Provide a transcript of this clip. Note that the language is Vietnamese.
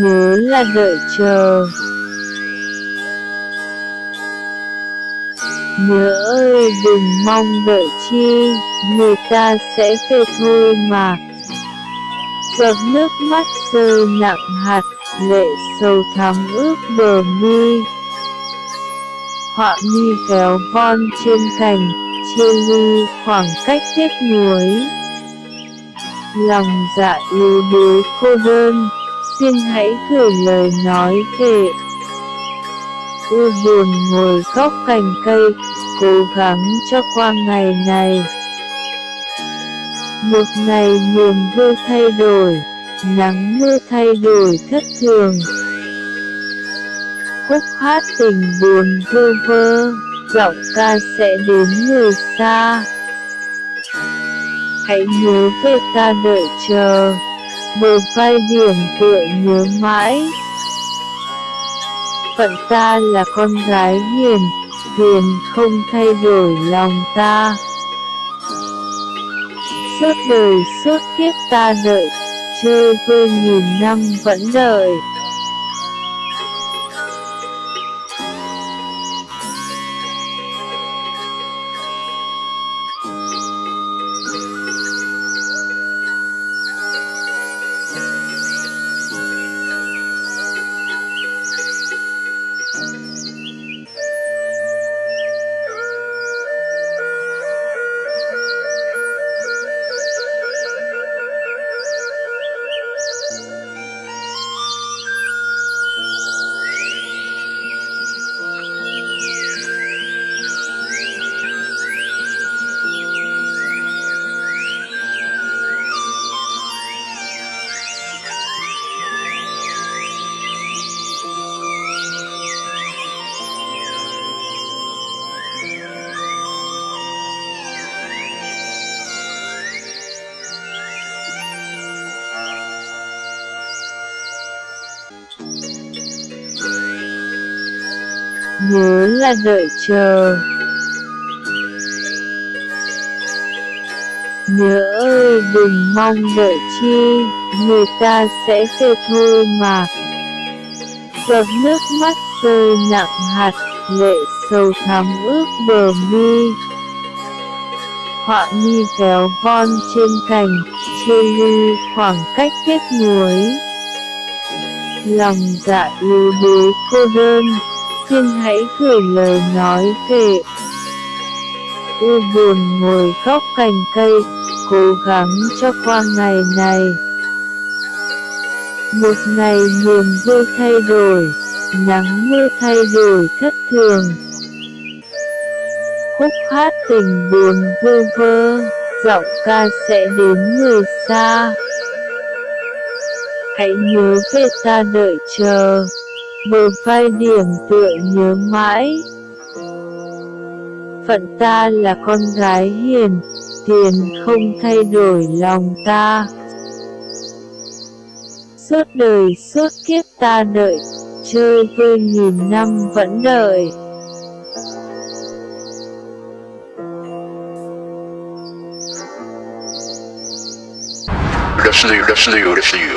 Nhớ là đợi chờ. Nhớ ơi, đừng mong đợi chi. Người ta sẽ về thôi mà. Giọt nước mắt rơi nặng hạt, Lệ sâu thắm ướt bờ mi. Họa mi véo von trên cành Chia ly khoảng cách tiếc nuối. Lòng dạ yếu đuối cô đơn. Xin hãy gửi lời nói về U buồn ngồi góc cành cây, Cố gắng cho qua ngày này. Một ngày niềm vui thay đổi, Nắng mưa thay đổi thất thường. Khúc hát tình buồn vơ vơ, Giọng ca sẽ đến người xa. Hãy nhớ về ta đợi chờ. Bờ vai điểm tựa nhớ mãi. Phận ta là con gái hiền Hiền không thay đổi lòng ta. Suốt đời suốt kiếp ta đợi, Chơi vơi nghìn năm vẫn đợi. Nhớ là đợi chờ. Nhớ ơi, đừng mong đợi chi, Người ta sẽ về thôi mà. Giọt nước mắt rơi nặng hạt, Lệ sâu thắm ướt bờ mi. Họa mi véo von trên cành, Chia ly khoảng cách tiếc nuối Lòng dạ yếu đuối cô đơn. Xin hãy gửi lời nói về U buồn ngồi góc cành cây, Cố gắng cho qua ngày này. Một ngày niềm vui thay đổi, Nắng mưa thay đổi thất thường. Khúc hát tình buồn vơ vơ, Giọng ca sẽ đến người xa. Hãy nhớ về ta đợi chờ bờ vai điểm tựa nhớ mãi. Phận ta là con gái hiền, tiền không thay đổi lòng ta. Suốt đời suốt kiếp ta đợi, chơi vơi nghìn năm vẫn đợi. Let's leave, let's leave, let's leave.